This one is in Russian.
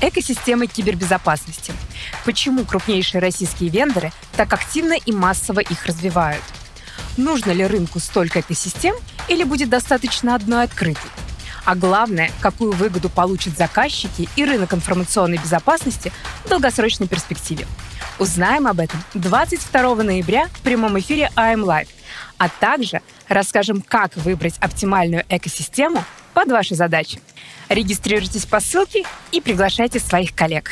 экосистемы кибербезопасности. Почему крупнейшие российские вендоры так активно и массово их развивают? Нужно ли рынку столько экосистем или будет достаточно одной открытой? А главное, какую выгоду получат заказчики и рынок информационной безопасности в долгосрочной перспективе. Узнаем об этом 22 ноября в прямом эфире I'm Live, а также расскажем, как выбрать оптимальную экосистему под ваши задачи. Регистрируйтесь по ссылке и приглашайте своих коллег.